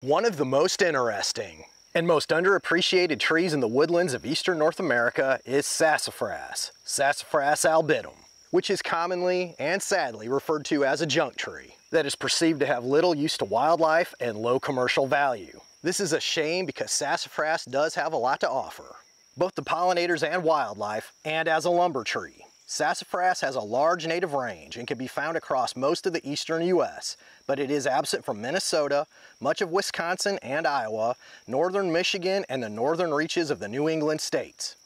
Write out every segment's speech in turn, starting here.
One of the most interesting and most underappreciated trees in the woodlands of eastern North America is sassafras, Sassafras albidum, which is commonly and sadly referred to as a junk tree that is perceived to have little use to wildlife and low commercial value. This is a shame because sassafras does have a lot to offer, both to pollinators and wildlife, and as a lumber tree. Sassafras has a large native range and can be found across most of the eastern U.S., but it is absent from Minnesota, much of Wisconsin and Iowa, northern Michigan, and the northern reaches of the New England states.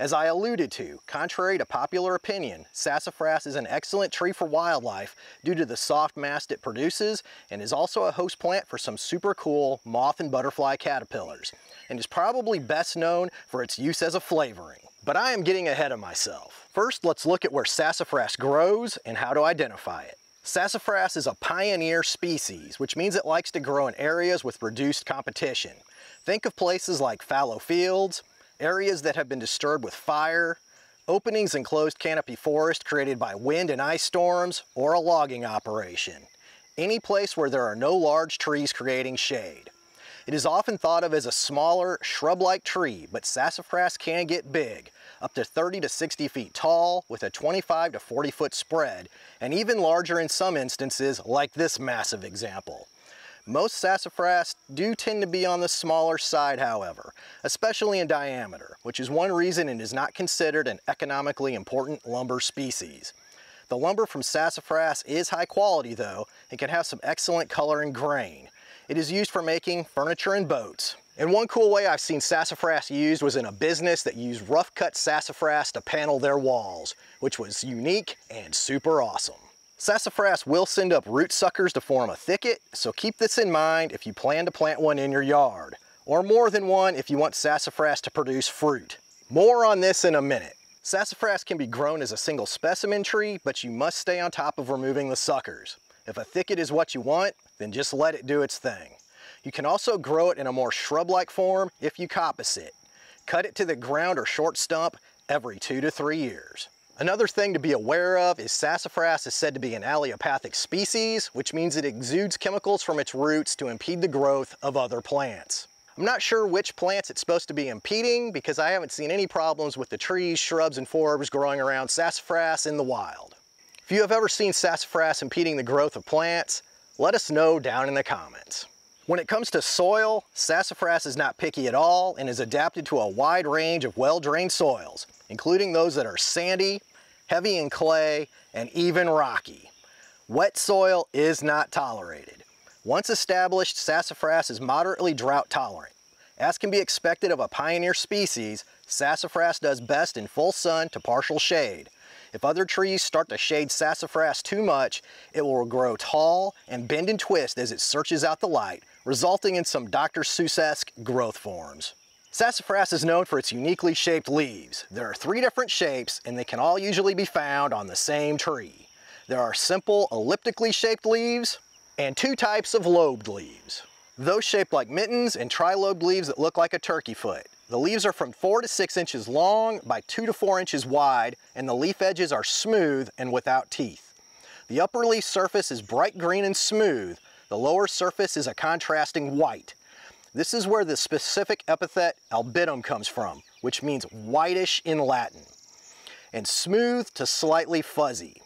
As I alluded to, contrary to popular opinion, sassafras is an excellent tree for wildlife due to the soft mast it produces and is also a host plant for some super cool moth and butterfly caterpillars, and is probably best known for its use as a flavoring. But I am getting ahead of myself. First, let's look at where sassafras grows and how to identify it. Sassafras is a pioneer species, which means it likes to grow in areas with reduced competition. Think of places like fallow fields, areas that have been disturbed with fire, openings in closed canopy forest created by wind and ice storms, or a logging operation. Any place where there are no large trees creating shade. It is often thought of as a smaller, shrub-like tree, but sassafras can get big, up to 30 to 60 feet tall with a 25 to 40 foot spread, and even larger in some instances, like this massive example. Most sassafras do tend to be on the smaller side, however, especially in diameter, which is one reason it is not considered an economically important lumber species. The lumber from sassafras is high quality though, and can have some excellent color and grain. It is used for making furniture and boats. And one cool way I've seen sassafras used was in a business that used rough cut sassafras to panel their walls, which was unique and super awesome. Sassafras will send up root suckers to form a thicket, so keep this in mind if you plan to plant one in your yard, or more than one if you want sassafras to produce fruit. More on this in a minute. Sassafras can be grown as a single specimen tree, but you must stay on top of removing the suckers. If a thicket is what you want, then just let it do its thing. You can also grow it in a more shrub-like form if you coppice it. Cut it to the ground or short stump every two to three years. Another thing to be aware of is sassafras is said to be an allelopathic species, which means it exudes chemicals from its roots to impede the growth of other plants. I'm not sure which plants it's supposed to be impeding because I haven't seen any problems with the trees, shrubs, and forbs growing around sassafras in the wild. If you have ever seen sassafras impeding the growth of plants, let us know down in the comments. When it comes to soil, sassafras is not picky at all and is adapted to a wide range of well-drained soils, including those that are sandy, heavy in clay, and even rocky. Wet soil is not tolerated. Once established, sassafras is moderately drought tolerant. As can be expected of a pioneer species, sassafras does best in full sun to partial shade, if other trees start to shade sassafras too much, it will grow tall and bend and twist as it searches out the light, resulting in some Dr. Seuss-esque growth forms. Sassafras is known for its uniquely shaped leaves. There are three different shapes and they can all usually be found on the same tree. There are simple elliptically shaped leaves and two types of lobed leaves. Those shaped like mittens and trilobed leaves that look like a turkey foot. The leaves are from four to six inches long by two to four inches wide, and the leaf edges are smooth and without teeth. The upper leaf surface is bright green and smooth. The lower surface is a contrasting white. This is where the specific epithet albidum comes from, which means whitish in Latin, and smooth to slightly fuzzy.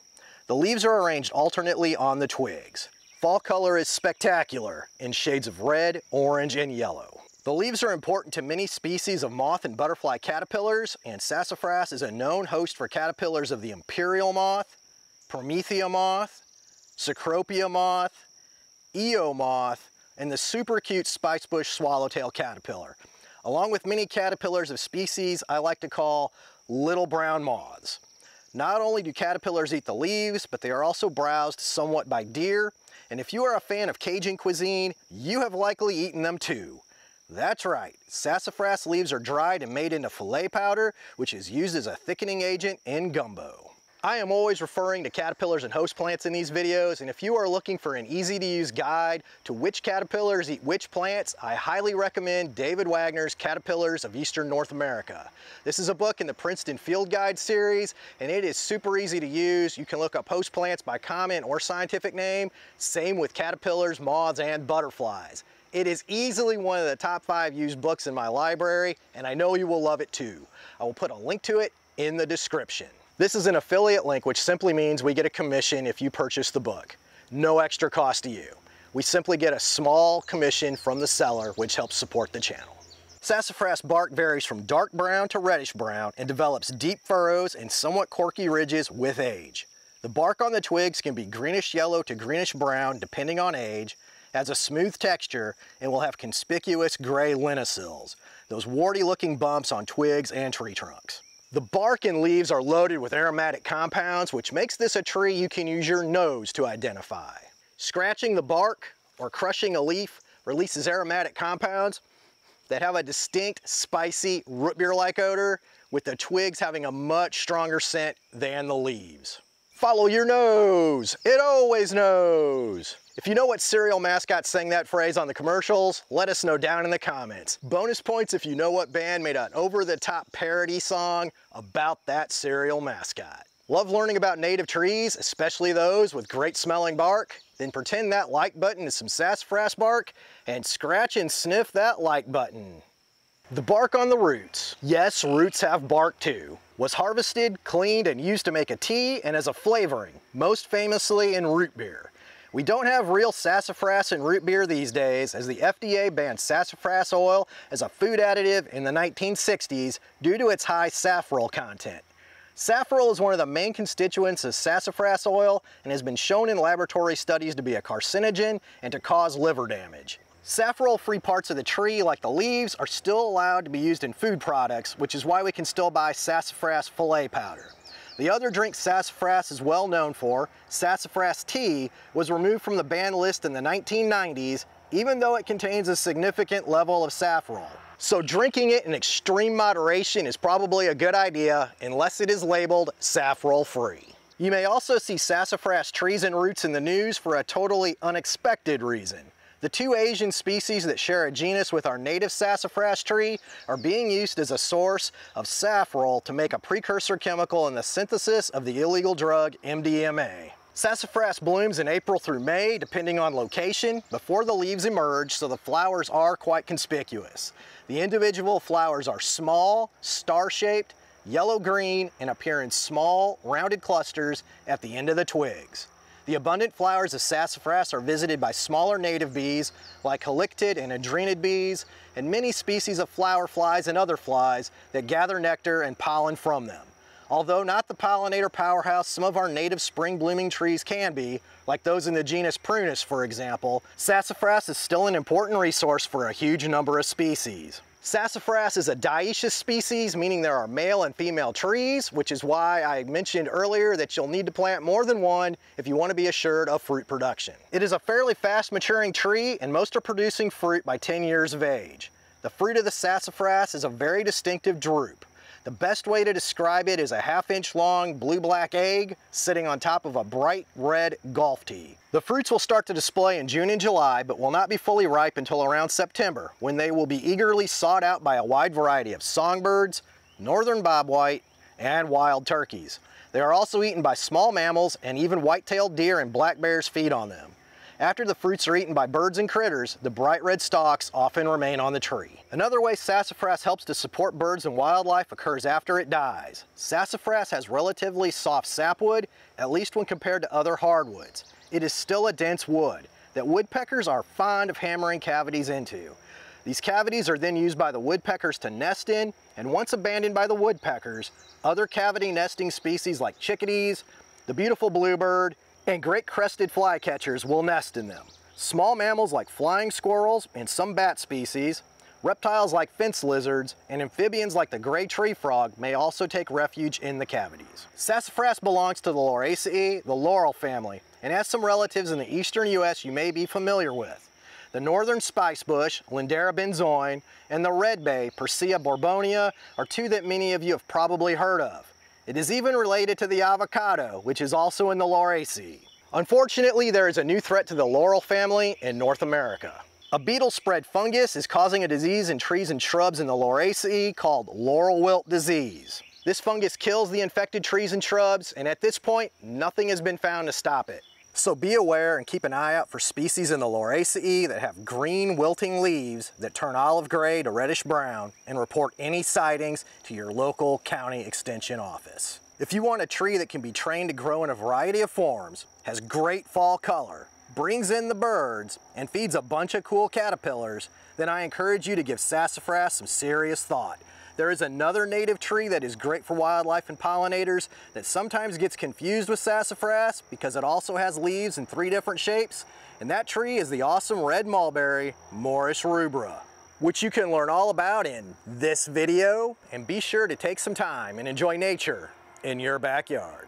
The leaves are arranged alternately on the twigs. Fall color is spectacular in shades of red, orange, and yellow. The leaves are important to many species of moth and butterfly caterpillars, and sassafras is a known host for caterpillars of the imperial moth, promethea moth, cecropia moth, Io moth, and the super cute spicebush swallowtail caterpillar, along with many caterpillars of species I like to call little brown moths. Not only do caterpillars eat the leaves, but they are also browsed somewhat by deer, and if you are a fan of Cajun cuisine, you have likely eaten them too. That's right, sassafras leaves are dried and made into filé powder, which is used as a thickening agent in gumbo. I am always referring to caterpillars and host plants in these videos, and if you are looking for an easy to use guide to which caterpillars eat which plants, I highly recommend David Wagner's Caterpillars of Eastern North America. This is a book in the Princeton Field Guide series, and it is super easy to use. You can look up host plants by comment or scientific name, same with caterpillars, moths, and butterflies. It is easily one of the top five used books in my library, and I know you will love it too. I will put a link to it in the description. This is an affiliate link, which simply means we get a commission if you purchase the book. No extra cost to you. We simply get a small commission from the seller, which helps support the channel. Sassafras bark varies from dark brown to reddish brown and develops deep furrows and somewhat corky ridges with age. The bark on the twigs can be greenish yellow to greenish brown depending on age, has a smooth texture, and will have conspicuous gray lenticels, those warty looking bumps on twigs and tree trunks. The bark and leaves are loaded with aromatic compounds, which makes this a tree you can use your nose to identify. Scratching the bark or crushing a leaf releases aromatic compounds that have a distinct, spicy, root beer-like odor, with the twigs having a much stronger scent than the leaves. Follow your nose, it always knows. If you know what cereal mascot sang that phrase on the commercials, let us know down in the comments. Bonus points if you know what band made an over-the-top parody song about that cereal mascot. Love learning about native trees, especially those with great smelling bark? Then pretend that like button is some sassafras bark and scratch and sniff that like button. The bark on the roots. Yes, roots have bark too. Was harvested, cleaned, and used to make a tea and as a flavoring, most famously in root beer. We don't have real sassafras in root beer these days as the FDA banned sassafras oil as a food additive in the 1960s due to its high safrole content. Safrole is one of the main constituents of sassafras oil and has been shown in laboratory studies to be a carcinogen and to cause liver damage. Safrole-free parts of the tree, like the leaves, are still allowed to be used in food products, which is why we can still buy sassafras filé powder. The other drink sassafras is well known for, sassafras tea, was removed from the ban list in the 1990s, even though it contains a significant level of safrole. So drinking it in extreme moderation is probably a good idea unless it is labeled safrole free. You may also see sassafras trees and roots in the news for a totally unexpected reason. The two Asian species that share a genus with our native sassafras tree are being used as a source of safrole to make a precursor chemical in the synthesis of the illegal drug MDMA. Sassafras blooms in April through May, depending on location, before the leaves emerge, so the flowers are quite conspicuous. The individual flowers are small, star-shaped, yellow-green, and appear in small, rounded clusters at the end of the twigs. The abundant flowers of sassafras are visited by smaller native bees like halictid and andrenid bees, and many species of flower flies and other flies that gather nectar and pollen from them. Although not the pollinator powerhouse some of our native spring blooming trees can be, like those in the genus Prunus for example, sassafras is still an important resource for a huge number of species. Sassafras is a dioecious species, meaning there are male and female trees, which is why I mentioned earlier that you'll need to plant more than one if you want to be assured of fruit production. It is a fairly fast maturing tree and most are producing fruit by 10 years of age. The fruit of the sassafras is a very distinctive drupe. The best way to describe it is a half inch long blue-black egg sitting on top of a bright red golf tee. The fruits will start to display in June and July, but will not be fully ripe until around September, when they will be eagerly sought out by a wide variety of songbirds, northern bobwhite, and wild turkeys. They are also eaten by small mammals, and even white-tailed deer and black bears feed on them. After the fruits are eaten by birds and critters, the bright red stalks often remain on the tree. Another way sassafras helps to support birds and wildlife occurs after it dies. Sassafras has relatively soft sapwood, at least when compared to other hardwoods. It is still a dense wood that woodpeckers are fond of hammering cavities into. These cavities are then used by the woodpeckers to nest in, and once abandoned by the woodpeckers, other cavity nesting species like chickadees, the beautiful bluebird, and great crested flycatchers will nest in them. Small mammals like flying squirrels and some bat species, reptiles like fence lizards, and amphibians like the gray tree frog may also take refuge in the cavities. Sassafras belongs to the Lauraceae, the laurel family, and has some relatives in the eastern U.S. you may be familiar with. The northern spicebush, Lindera benzoin, and the red bay, Persea borbonia, are two that many of you have probably heard of. It is even related to the avocado, which is also in the Lauraceae. Unfortunately, there is a new threat to the laurel family in North America. A beetle spread fungus is causing a disease in trees and shrubs in the Lauraceae called laurel wilt disease. This fungus kills the infected trees and shrubs, and at this point, nothing has been found to stop it. So be aware and keep an eye out for species in the Lauraceae that have green wilting leaves that turn olive gray to reddish brown and report any sightings to your local county extension office. If you want a tree that can be trained to grow in a variety of forms, has great fall color, brings in the birds, and feeds a bunch of cool caterpillars, then I encourage you to give sassafras some serious thought. There is another native tree that is great for wildlife and pollinators that sometimes gets confused with sassafras because it also has leaves in three different shapes, and that tree is the awesome red mulberry, Morus rubra, which you can learn all about in this video, and be sure to take some time and enjoy nature in your backyard.